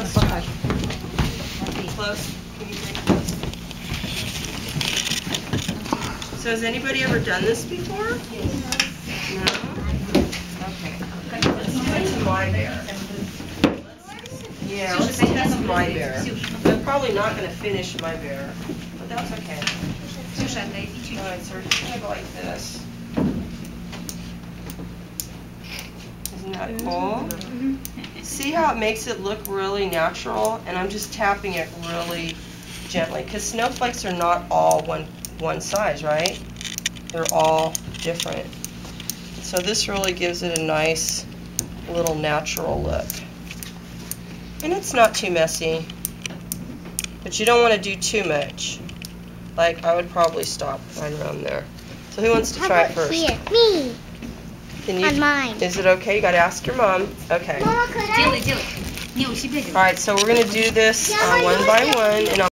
close. Pokaż. Close. Can you bring close? So has anybody ever done this before? No? Okay. Let's test my bear. Yeah, let's test my bear. I'm probably not gonna finish my bear, but that's okay. Alright, so we're just gonna go like this. That cool? See how it makes it look really natural? And I'm just tapping it really gently, because snowflakes are not all one, one size, right? They're all different. So this really gives it a nice little natural look. And it's not too messy, but you don't want to do too much. Like, I would probably stop right around there. So who wants to How try it first? here? Me. Can you? On mine. Is it okay? You got to ask your mom. Okay. Mama, could I? Dilly. All right, so we're going to do this uh, one by one. and. I'll